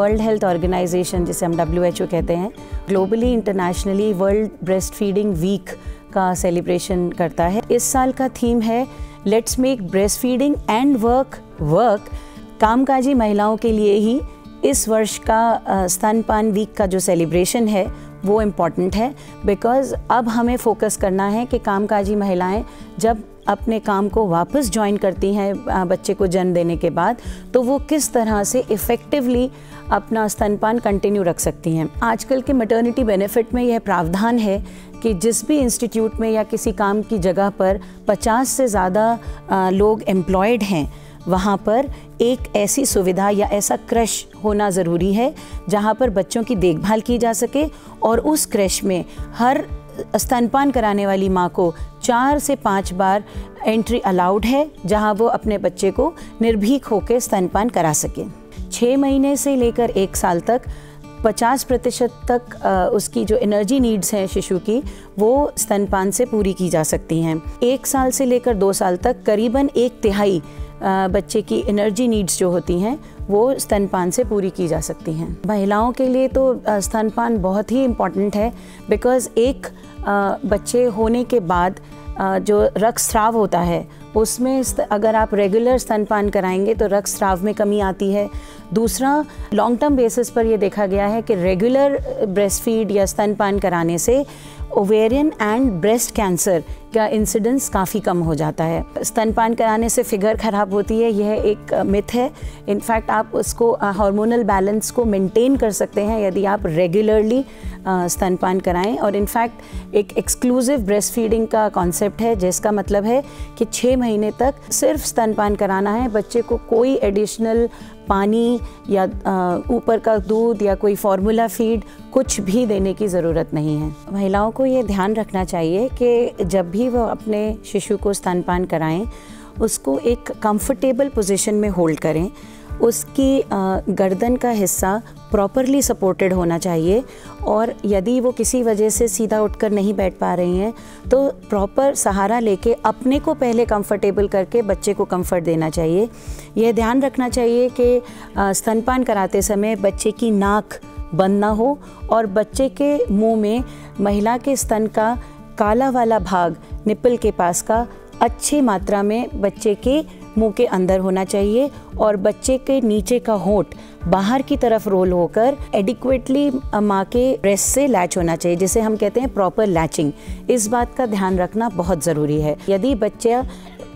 World health organisation, जिसे हम W H O कहते हैं, globally, internationally world breast feeding week का सेलिब्रेशन करता है। इस साल का थीम है, let's make breast feeding and work work, कामकाजी महिलाओं के लिए ही। इस वर्ष का स्तनपान वीक का जो सेलिब्रेशन है वो इंपॉर्टेंट है बिकॉज़ अब हमें फोकस करना है कि कामकाजी महिलाएँ जब अपने काम को वापस ज्वाइन करती हैं बच्चे को जन्म देने के बाद तो वो किस तरह से इफ़ेक्टिवली अपना स्तनपान कंटिन्यू रख सकती हैं। आजकल के मटर्निटी बेनिफिट में यह प्रावधान है कि जिस भी इंस्टीट्यूट में या किसी काम की जगह पर 50 से ज़्यादा लोग एम्प्लॉयड हैं वहाँ पर एक ऐसी सुविधा या ऐसा क्रश होना ज़रूरी है, जहाँ पर बच्चों की देखभाल की जा सके और उस क्रश में हर स्तनपान कराने वाली माँ को चार से पाँच बार एंट्री अलाउड है, जहाँ वो अपने बच्चे को निर्भीक होकर स्तनपान करा सके। छः महीने से लेकर एक साल तक 50 प्रतिशत तक उसकी जो एनर्जी नीड्स हैं शिशु की, वो स्तनपान से पूरी की जा सकती हैं। एक साल से लेकर दो साल तक करीबन एक तिहाई बच्चे की एनर्जी नीड्स जो होती हैं, वो स्तनपान से पूरी की जा सकती हैं। महिलाओं के लिए तो स्तनपान बहुत ही इंपॉर्टेंट है बिकॉज़ एक बच्चे होने के बाद जो रक्त स्राव होता है उसमें अगर आप रेगुलर स्तनपान कराएँगे तो रक्तस्राव में कमी आती है। दूसरा लॉन्ग टर्म बेसिस पर यह देखा गया है कि रेगुलर ब्रेस्ट फ़ीड या स्तनपान कराने से ओवेरियन एंड ब्रेस्ट कैंसर का इंसिडेंस काफ़ी कम हो जाता है। स्तनपान कराने से फिगर ख़राब होती है, यह एक मिथ है। इनफैक्ट आप उसको हार्मोनल बैलेंस को मेंटेन कर सकते हैं यदि आप रेगुलरली स्तनपान कराएँ। और इनफैक्ट एक एक्सक्लूसिव ब्रेस्ट फीडिंग का कॉन्सेप्ट है, जिसका मतलब है कि छः महीने तक सिर्फ़ स्तनपान कराना है। बच्चे को कोई एडिशनल पानी या ऊपर का दूध या कोई फार्मूला फ़ीड कुछ भी देने की ज़रूरत नहीं है। महिलाओं को ये ध्यान रखना चाहिए कि जब भी वो अपने शिशु को स्तनपान कराएँ, उसको एक कंफर्टेबल पोजीशन में होल्ड करें। उसकी गर्दन का हिस्सा प्रॉपरली सपोर्टेड होना चाहिए। और यदि वो किसी वजह से सीधा उठकर नहीं बैठ पा रही हैं तो प्रॉपर सहारा लेके अपने को पहले कंफर्टेबल करके बच्चे को कंफर्ट देना चाहिए। यह ध्यान रखना चाहिए कि स्तनपान कराते समय बच्चे की नाक बंद ना हो और बच्चे के मुँह में महिला के स्तन का काला वाला भाग निपल के पास का अच्छी मात्रा में बच्चे के मुँह के अंदर होना चाहिए और बच्चे के नीचे का होट बाहर की तरफ़ रोल होकर एडिक्वेटली माँ के ब्रेस्ट से लैच होना चाहिए, जिसे हम कहते हैं प्रॉपर लैचिंग इस बात का ध्यान रखना बहुत ज़रूरी है। यदि बच्चा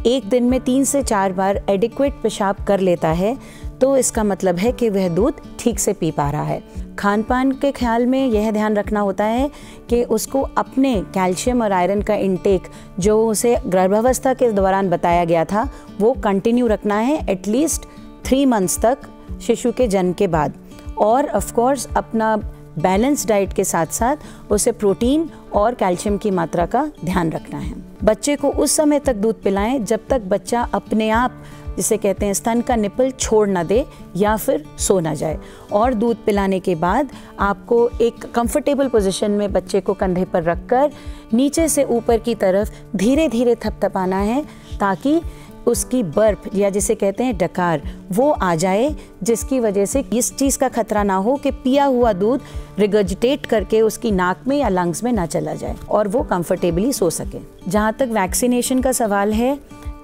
एक दिन में तीन से चार बार एडिक्वेट पेशाब कर लेता है तो इसका मतलब है कि वह दूध ठीक से पी पा रहा है। खान पान के ख्याल में यह ध्यान रखना होता है कि उसको अपने कैल्शियम और आयरन का इनटेक जो उसे गर्भावस्था के दौरान बताया गया था, वो कंटिन्यू रखना है एटलीस्ट थ्री मंथ्स तक शिशु के जन्म के बाद। और ऑफ़ कोर्स अपना बैलेंस डाइट के साथ साथ उसे प्रोटीन और कैल्शियम की मात्रा का ध्यान रखना है। बच्चे को उस समय तक दूध पिलाएँ जब तक बच्चा अपने आप जिसे कहते हैं स्तन का निपल छोड़ ना दे या फिर सो ना जाए। और दूध पिलाने के बाद आपको एक कंफर्टेबल पोजीशन में बच्चे को कंधे पर रखकर नीचे से ऊपर की तरफ़ धीरे धीरे थपथपाना है ताकि उसकी बर्फ़ या जिसे कहते हैं डकार वो आ जाए, जिसकी वजह से इस चीज़ का खतरा ना हो कि पिया हुआ दूध रिगर्जिटेट करके उसकी नाक में या लंग्स में ना चला जाए और वो कंफर्टेबली सो सके। जहाँ तक वैक्सीनेशन का सवाल है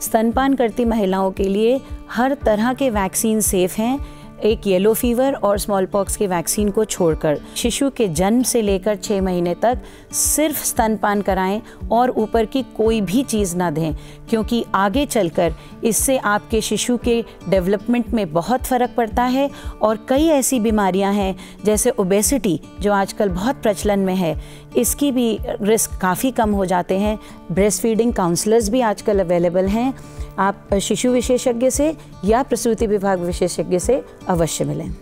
स्तनपान करती महिलाओं के लिए हर तरह के वैक्सीन सेफ़ हैं। एक येलो फीवर और स्मॉल पॉक्स की वैक्सीन को छोड़कर शिशु के जन्म से लेकर छः महीने तक सिर्फ़ स्तनपान कराएँ और ऊपर की कोई भी चीज़ ना दें, क्योंकि आगे चलकर इससे आपके शिशु के डेवलपमेंट में बहुत फ़र्क पड़ता है और कई ऐसी बीमारियाँ हैं, जैसे ओबेसिटी जो आजकल बहुत प्रचलन में है। इसकी भी रिस्क काफ़ी कम हो जाते हैं ब्रेस्ट फीडिंग काउंसलर्स भी आजकल अवेलेबल हैं। आप शिशु विशेषज्ञ से या प्रसूति विभाग विशेषज्ञ से अवश्य मिलें।